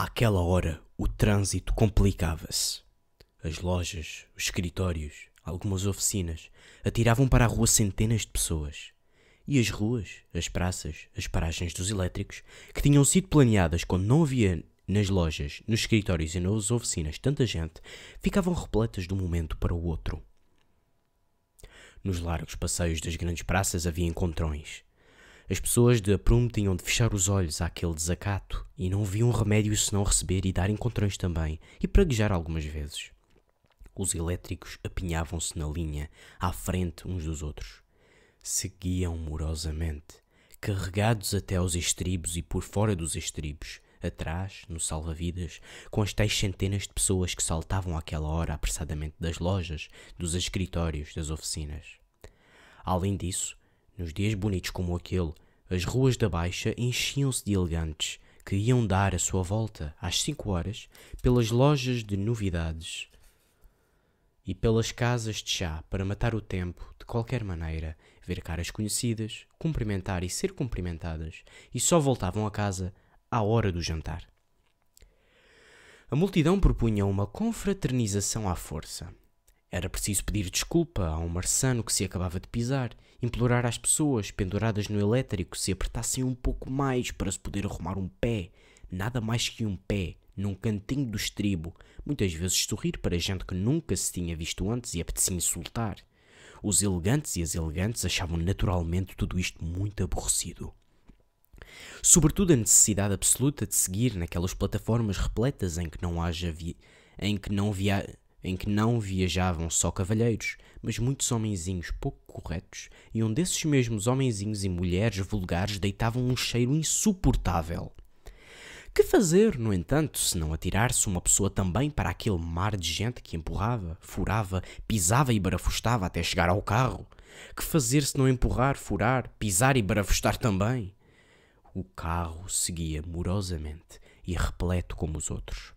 Àquela hora, o trânsito complicava-se. As lojas, os escritórios, algumas oficinas atiravam para a rua centenas de pessoas. E as ruas, as praças, as paragens dos elétricos, que tinham sido planeadas quando não havia nas lojas, nos escritórios e nas oficinas tanta gente, ficavam repletas de um momento para o outro. Nos largos passeios das grandes praças havia encontrões, as pessoas de aprumo tinham de fechar os olhos àquele desacato e não viam remédio senão receber e dar encontrões também, e praguejar algumas vezes. Os elétricos apinhavam-se na linha, à frente uns dos outros. Seguiam morosamente, carregados até aos estribos e por fora dos estribos, atrás, no salva-vidas, com as tais centenas de pessoas que saltavam àquela hora apressadamente das lojas, dos escritórios, das oficinas. Além disso, nos dias bonitos como aquele, as ruas da Baixa enchiam-se de elegantes que iam dar a sua volta às cinco horas pelas lojas de novidades e pelas casas de chá para matar o tempo de qualquer maneira, ver caras conhecidas, cumprimentar e ser cumprimentadas, e só voltavam a casa à hora do jantar. A multidão propunha uma confraternização à força. Era preciso pedir desculpa a um marçano que se acabava de pisar, implorar às pessoas penduradas no elétrico se apertassem um pouco mais para se poder arrumar um pé, nada mais que um pé, num cantinho do estribo, muitas vezes sorrir para gente que nunca se tinha visto antes e apetecia insultar. Os elegantes e as elegantes achavam naturalmente tudo isto muito aborrecido. Sobretudo a necessidade absoluta de seguir naquelas plataformas repletas em que não haja em que não via em que não viajavam só cavalheiros, mas muitos homenzinhos pouco corretos, e um desses mesmos homenzinhos e mulheres vulgares deitavam um cheiro insuportável. Que fazer, no entanto, se não atirar-se uma pessoa também para aquele mar de gente que empurrava, furava, pisava e barafustava até chegar ao carro? Que fazer se não empurrar, furar, pisar e barafustar também? O carro seguia morosamente e repleto como os outros.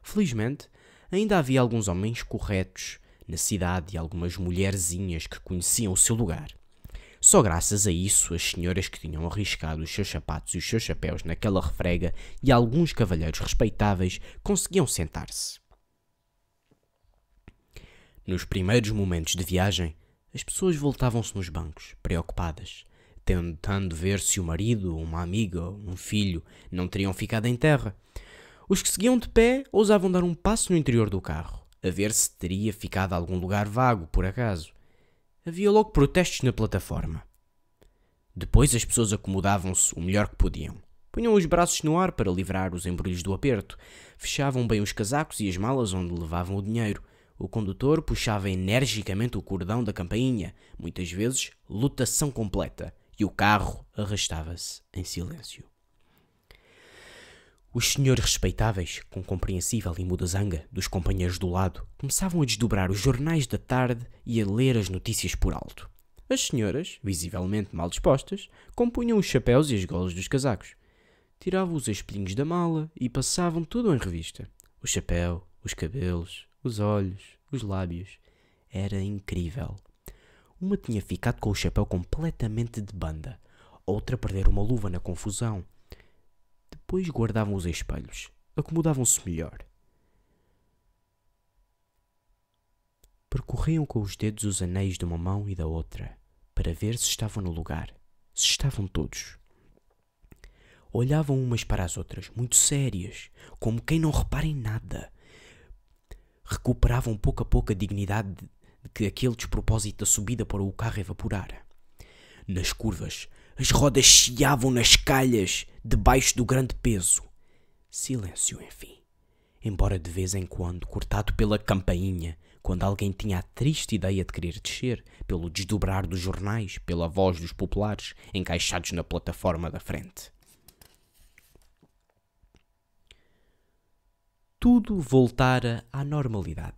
Felizmente, ainda havia alguns homens corretos na cidade e algumas mulherzinhas que conheciam o seu lugar. Só graças a isso as senhoras que tinham arriscado os seus sapatos e os seus chapéus naquela refrega e alguns cavalheiros respeitáveis conseguiam sentar-se. Nos primeiros momentos de viagem, as pessoas voltavam-se nos bancos, preocupadas, tentando ver se o marido, uma amiga, um filho não teriam ficado em terra. Os que seguiam de pé ousavam dar um passo no interior do carro, a ver se teria ficado algum lugar vago, por acaso. Havia logo protestos na plataforma. Depois as pessoas acomodavam-se o melhor que podiam. Punham os braços no ar para livrar os embrulhos do aperto, fechavam bem os casacos e as malas onde levavam o dinheiro. O condutor puxava energicamente o cordão da campainha, muitas vezes lutação completa, e o carro arrastava-se em silêncio. Os senhores respeitáveis, com compreensível e muda zanga dos companheiros do lado, começavam a desdobrar os jornais da tarde e a ler as notícias por alto. As senhoras, visivelmente mal dispostas, compunham os chapéus e as golas dos casacos. Tiravam os espinhos da mala e passavam tudo em revista. O chapéu, os cabelos, os olhos, os lábios. Era incrível. Uma tinha ficado com o chapéu completamente de banda, outra perder uma luva na confusão depois guardavam os espelhos, acomodavam-se melhor. Percorriam com os dedos os anéis de uma mão e da outra, para ver se estavam no lugar, se estavam todos. Olhavam umas para as outras, muito sérias, como quem não repara em nada. Recuperavam pouco a pouco a dignidade de que aquele despropósito da subida para o carro evaporara. Nas curvas, as rodas chiavam nas calhas, debaixo do grande peso. Silêncio, enfim. Embora de vez em quando, cortado pela campainha, quando alguém tinha a triste ideia de querer descer, pelo desdobrar dos jornais, pela voz dos populares encaixados na plataforma da frente. Tudo voltara à normalidade.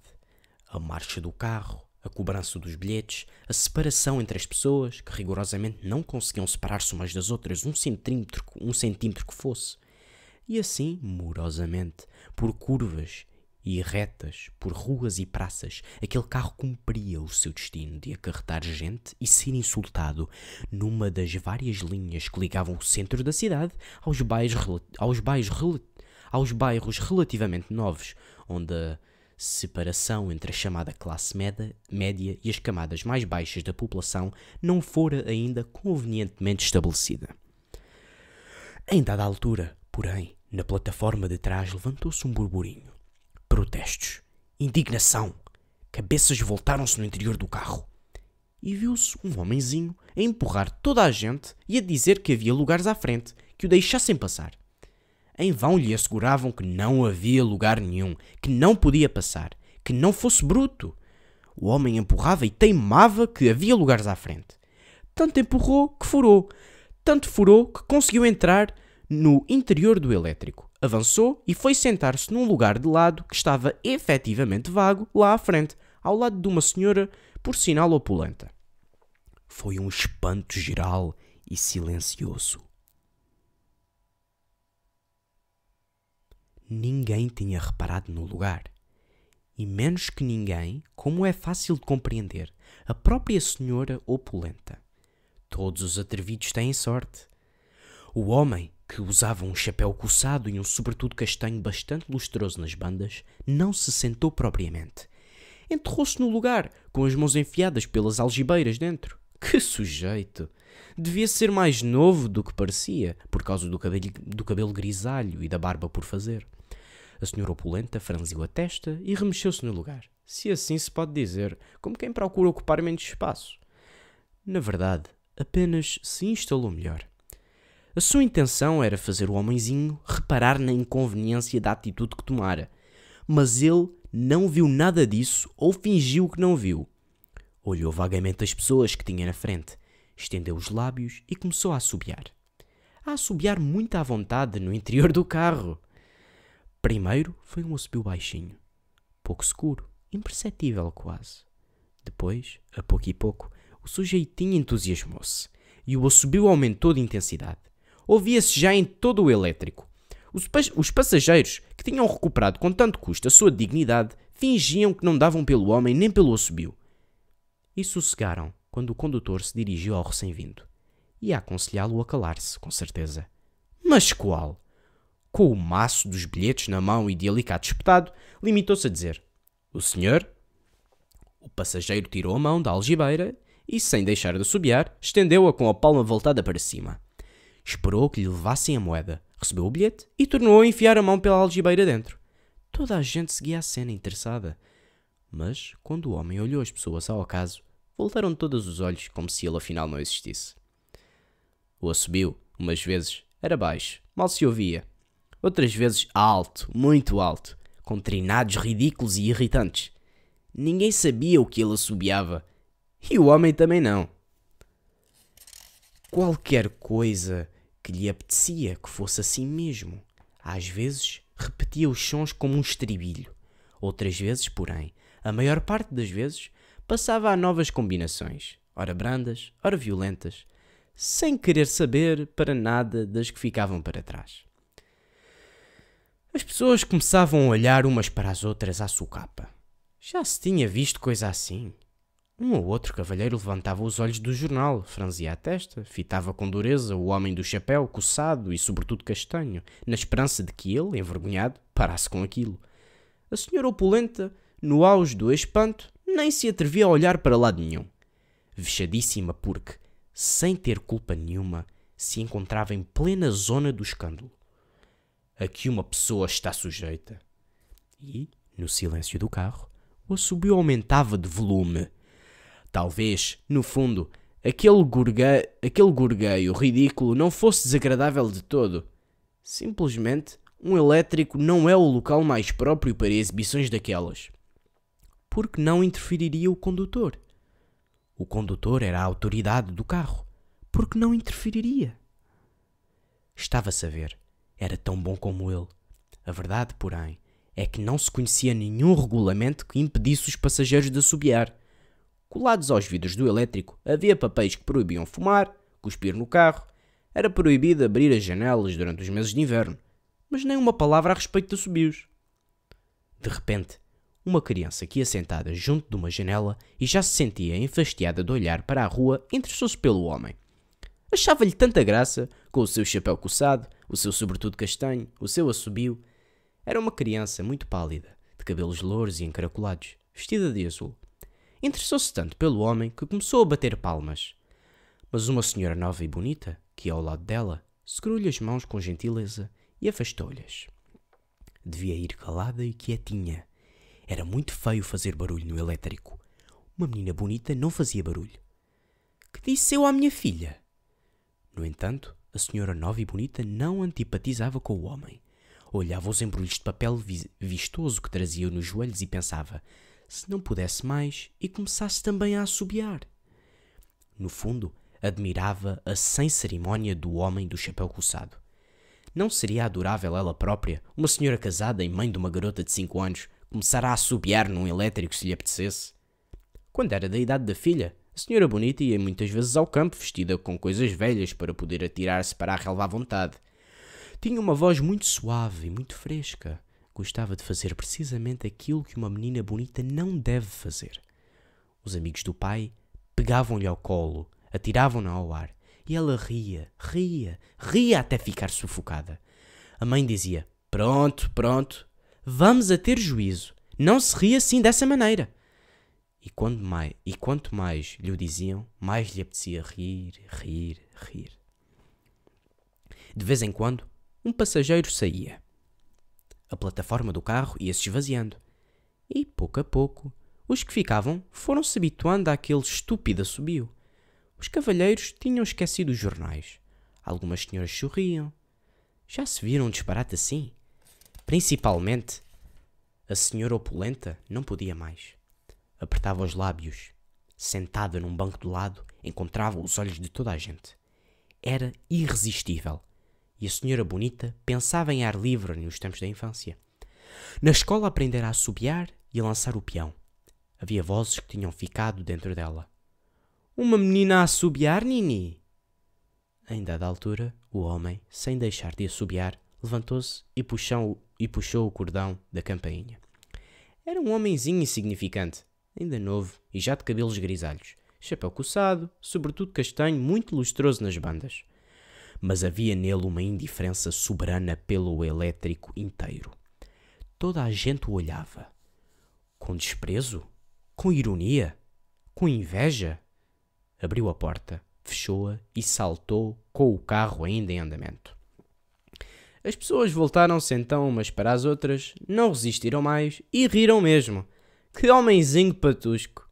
A marcha do carro, a cobrança dos bilhetes, a separação entre as pessoas, que rigorosamente não conseguiam separar-se umas das outras um centímetro, um centímetro que fosse. E assim, morosamente, por curvas e retas, por ruas e praças, aquele carro cumpria o seu destino de acarretar gente e ser insultado numa das várias linhas que ligavam o centro da cidade aos bairros, aos bairros, aos bairros relativamente novos, onde a separação entre a chamada classe média e as camadas mais baixas da população não fora ainda convenientemente estabelecida. Em dada altura, porém, na plataforma de trás levantou-se um burburinho. Protestos, indignação, cabeças voltaram-se no interior do carro. E viu-se um homenzinho a empurrar toda a gente e a dizer que havia lugares à frente, que o deixassem passar. Em vão lhe asseguravam que não havia lugar nenhum, que não podia passar, que não fosse bruto. O homem empurrava e teimava que havia lugares à frente. Tanto empurrou que furou. Tanto furou que conseguiu entrar no interior do elétrico. Avançou e foi sentar-se num lugar de lado que estava efetivamente vago lá à frente, ao lado de uma senhora, por sinal opulenta. Foi um espanto geral e silencioso. Ninguém tinha reparado no lugar. E menos que ninguém, como é fácil de compreender, a própria senhora opulenta. Todos os atrevidos têm sorte. O homem, que usava um chapéu coçado e um sobretudo castanho bastante lustroso nas bandas, não se sentou propriamente. Enterrou-se no lugar, com as mãos enfiadas pelas algibeiras dentro. Que sujeito! Devia ser mais novo do que parecia, por causa do cabelo, do cabelo grisalho e da barba por fazer. A senhora opulenta franziu a testa e remexeu-se no lugar, se assim se pode dizer, como quem procura ocupar menos espaço. Na verdade, apenas se instalou melhor. A sua intenção era fazer o homenzinho reparar na inconveniência da atitude que tomara, mas ele não viu nada disso ou fingiu que não viu. Olhou vagamente as pessoas que tinha na frente, estendeu os lábios e começou a assobiar. A assobiar muito à vontade no interior do carro. Primeiro foi um assobio baixinho, pouco seguro, imperceptível quase. Depois, a pouco e pouco, o sujeitinho entusiasmou-se e o assobio aumentou de intensidade. Ouvia-se já em todo o elétrico. Os, os passageiros, que tinham recuperado com tanto custo a sua dignidade, fingiam que não davam pelo homem nem pelo assobio. E sossegaram quando o condutor se dirigiu ao recém-vindo. Ia aconselhá-lo a calar-se, com certeza. Mas qual? Com o maço dos bilhetes na mão e de alicate espetado, limitou-se a dizer: O senhor? O passageiro tirou a mão da algibeira e, sem deixar de assobiar, estendeu-a com a palma voltada para cima. Esperou que lhe levassem a moeda, recebeu o bilhete e tornou a enfiar a mão pela algibeira dentro. Toda a gente seguia a cena interessada. Mas, quando o homem olhou as pessoas ao acaso, voltaram todos os olhos como se ele afinal não existisse. O assobio, umas vezes, era baixo, mal se ouvia, outras vezes alto, muito alto, com trinados ridículos e irritantes. Ninguém sabia o que ele assobiava, e o homem também não. Qualquer coisa que lhe apetecia que fosse assim mesmo. Às vezes repetia os sons como um estribilho. Outras vezes, porém, a maior parte das vezes, passava a novas combinações, ora brandas, ora violentas, sem querer saber para nada das que ficavam para trás. As pessoas começavam a olhar umas para as outras à socapa. Já se tinha visto coisa assim. Um ou outro cavalheiro levantava os olhos do jornal, franzia a testa, fitava com dureza o homem do chapéu, coçado e sobretudo castanho, na esperança de que ele, envergonhado, parasse com aquilo. A senhora opulenta, no auge do espanto, nem se atrevia a olhar para lado nenhum. Vexadíssima porque, sem ter culpa nenhuma, se encontrava em plena zona do escândalo a que uma pessoa está sujeita. E, no silêncio do carro, o assobio aumentava de volume. Talvez, no fundo, aquele, gurgue... aquele gorgueio ridículo não fosse desagradável de todo. Simplesmente, um elétrico não é o local mais próprio para exibições daquelas. Porque não interferiria o condutor. O condutor era a autoridade do carro. Porque não interferiria. Estava-se a ver era tão bom como ele. A verdade, porém, é que não se conhecia nenhum regulamento que impedisse os passageiros de assobiar. Colados aos vidros do elétrico havia papéis que proibiam fumar, cuspir no carro, era proibido abrir as janelas durante os meses de inverno, mas nem uma palavra a respeito de assobios. De repente, uma criança que ia sentada junto de uma janela e já se sentia enfastiada de olhar para a rua interessou-se pelo homem. Achava-lhe tanta graça, com o seu chapéu coçado, o seu sobretudo castanho, o seu assobio. Era uma criança muito pálida, de cabelos louros e encaracolados, vestida de azul. Interessou-se tanto pelo homem que começou a bater palmas. Mas uma senhora nova e bonita, que ia ao lado dela, segurou-lhe as mãos com gentileza e afastou-lhes. Devia ir calada e quietinha. Era muito feio fazer barulho no elétrico. Uma menina bonita não fazia barulho. Que disse eu à minha filha? No entanto, a senhora nova e bonita não antipatizava com o homem. Olhava os embrulhos de papel vistoso que trazia nos joelhos e pensava: se não pudesse mais e começasse também a assobiar. No fundo, admirava a sem cerimónia do homem do chapéu coçado. Não seria adorável ela própria, uma senhora casada e mãe de uma garota de cinco anos, começar a assobiar num elétrico se lhe apetecesse? Quando era da idade da filha, a senhora bonita ia muitas vezes ao campo vestida com coisas velhas para poder atirar-se para a relva à vontade. Tinha uma voz muito suave e muito fresca. Gostava de fazer precisamente aquilo que uma menina bonita não deve fazer. Os amigos do pai pegavam-lhe ao colo, atiravam-na ao ar, e ela ria, ria, ria até ficar sufocada. A mãe dizia: Pronto, pronto, vamos a ter juízo. Não se ria assim dessa maneira. E, quando mais, e quanto mais lhe o diziam, mais lhe apetecia rir, rir, rir. De vez em quando, um passageiro saía. A plataforma do carro ia se esvaziando. E, pouco a pouco, os que ficavam foram-se habituando àquele estúpido assobio. Os cavalheiros tinham esquecido os jornais. Algumas senhoras sorriam. Já se viram um disparate assim? Principalmente, a senhora opulenta não podia mais. Apertava os lábios. Sentada num banco do lado, encontrava os olhos de toda a gente. Era irresistível. E a senhora bonita pensava em ar livre nos tempos da infância. Na escola aprendera a assobiar e a lançar o peão. Havia vozes que tinham ficado dentro dela. Uma menina a assobiar, Nini? Em dada altura, o homem, sem deixar de assobiar, levantou-se e puxou, e puxou o cordão da campainha. Era um homenzinho insignificante, ainda novo e já de cabelos grisalhos, chapéu coçado, sobretudo castanho, muito lustroso nas bandas. Mas havia nele uma indiferença soberana pelo elétrico inteiro. Toda a gente o olhava. Com desprezo? Com ironia? Com inveja? Abriu a porta, fechou-a e saltou com o carro ainda em andamento. As pessoas voltaram-se então umas para as outras, não resistiram mais e riram mesmo. Que homenzinho patusco!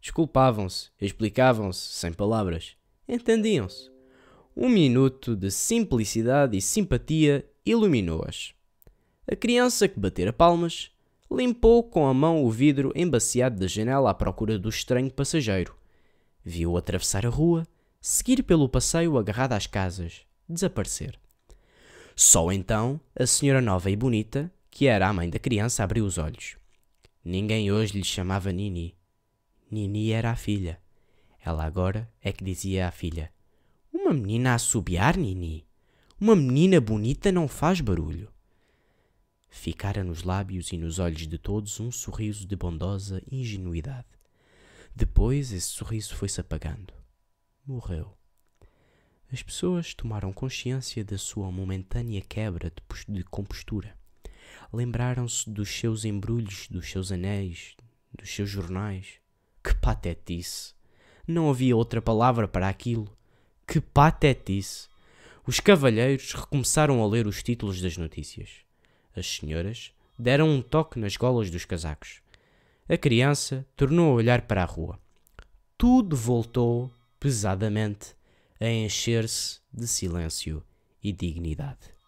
Desculpavam-se, explicavam-se, sem palavras. Entendiam-se. Um minuto de simplicidade e simpatia iluminou-as. A criança que batera palmas limpou com a mão o vidro embaciado da janela à procura do estranho passageiro. Viu-o atravessar a rua, seguir pelo passeio agarrado às casas, desaparecer. Só então a senhora nova e bonita, que era a mãe da criança, abriu os olhos. Ninguém hoje lhe chamava Nini. Nini era a filha. Ela agora é que dizia à filha: Uma menina a assobiar, Nini? Uma menina bonita não faz barulho. Ficara nos lábios e nos olhos de todos um sorriso de bondosa ingenuidade. Depois esse sorriso foi-se apagando. Morreu. As pessoas tomaram consciência da sua momentânea quebra de compostura lembraram-se dos seus embrulhos, dos seus anéis, dos seus jornais. Que patetice! Não havia outra palavra para aquilo. Que patetice! Os cavalheiros recomeçaram a ler os títulos das notícias. As senhoras deram um toque nas golas dos casacos. A criança tornou a olhar para a rua. Tudo voltou, pesadamente, a encher-se de silêncio e dignidade.